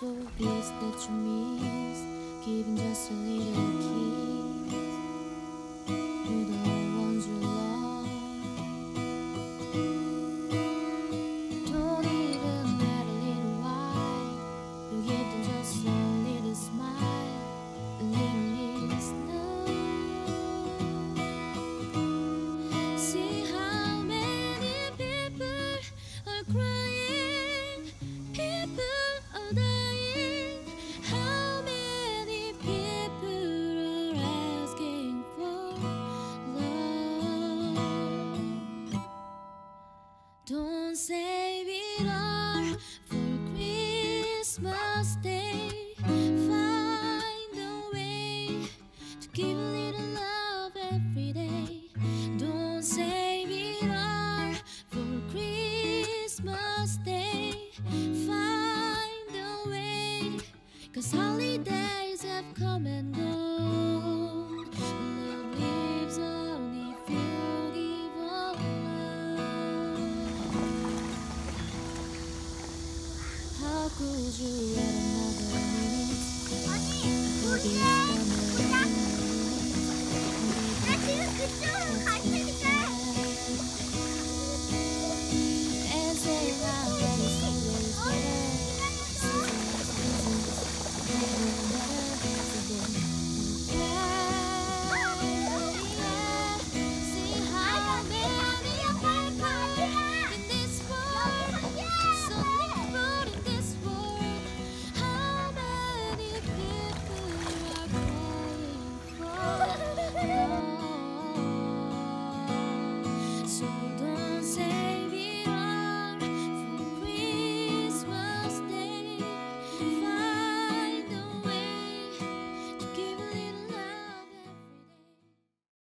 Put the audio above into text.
so pleased that you missed giving just a little kiss. Don't save it all for Christmas Day. Find a way to give a little love every day. Don't save it all for Christmas Day. Find a way, cause holidays have come and gone. you. soul.